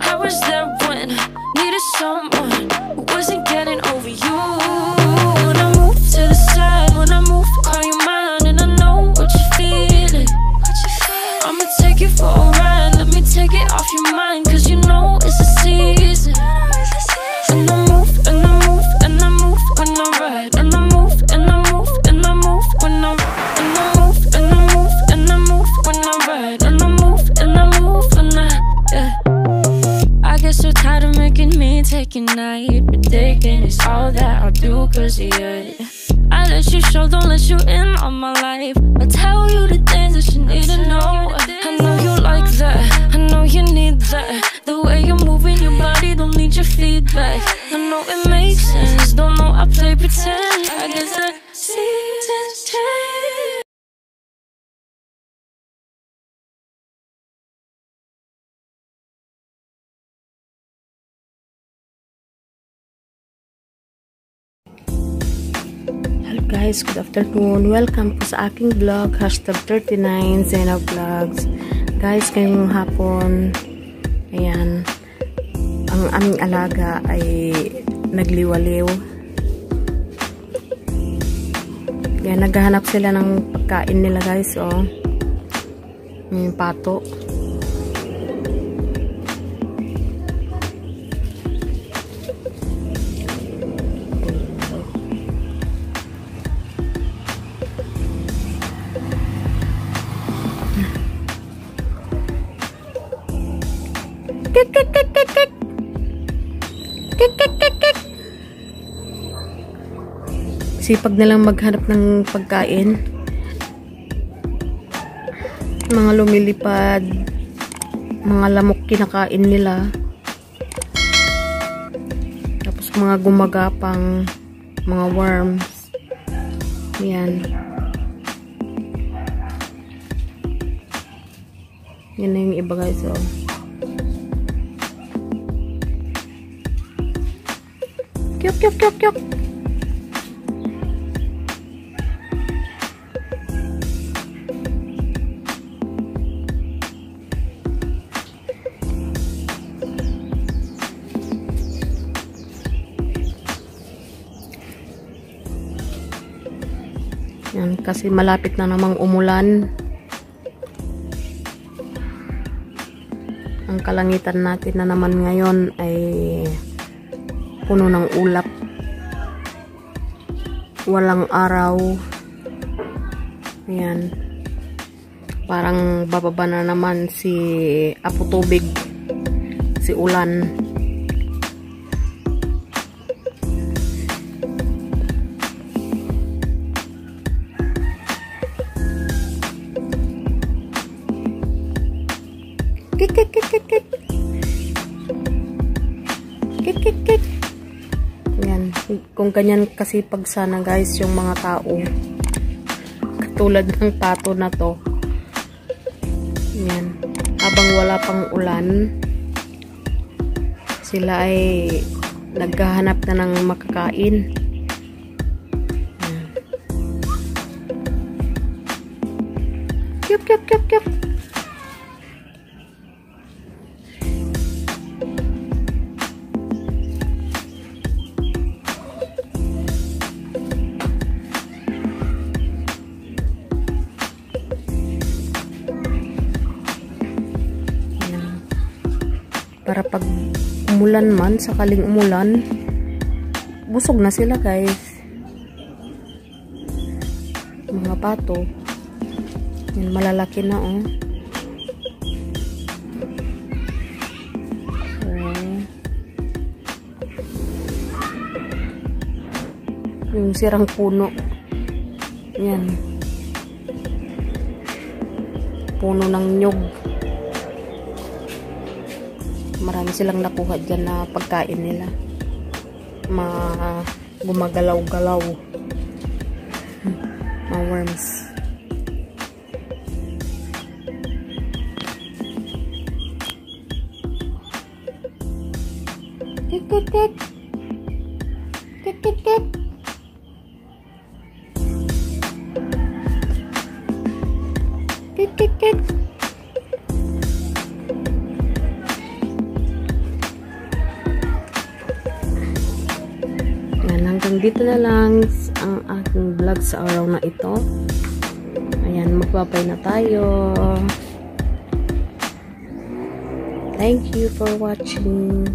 I was there when needed someone wasn't getting over you. Tired of making me take a night, predicting it's all that I'll do cause you. I let you show, don't let you in on my life. I tell you the things that you need to know. I know you like that, I know you need that. The way you're moving your body, don't need your feedback. I know it makes sense, don't know I play pretend. Guys, good afternoon. Welcome po sa aking vlog, hashtag 39 Zena Vlogs. Guys, ngayong hapon, ayan, ang aming alaga ay nagliwaliw. Ayan, naghahanap sila ng pagkain nila guys, oh. Yung pato. Kik, kik, kik. Sipag nilang maghanap ng pagkain. Mga lumilipad. Mga lamok kinakain nila. Tapos mga gumagapang mga worms. Yan. Yan na yung iba guys. Oh. Kyok, kyok, kyok, kyok. Yan, kasi malapit na namang umulan. Ang kalangitan natin na naman ngayon ay puno ng ulap. Walang araw. Ayan. Parang bababa na naman si Apo Tubig. Si Ulan. Kung ganyan kasi pag sana guys yung mga tao. Katulad ng pato na to. Yan. Habang wala pang ulan, sila ay naghahanap na ng makakain. Yan. Kyop, kyop, kyop. Para pag umulan man, sakaling umulan, busog na sila guys. Mga pato. Yan, malalaki na oh. Yung sirang puno. Yan. Puno ng nyog marami silang nakuha dyan na pagkain nila. Ma gumagalaw-galaw. Mga worms. Kik kik kik kik kik kik kik kik kik hanggang dito na lang ang aking vlog sa araw na ito. Ayan, magpapay na tayo. Thank you for watching.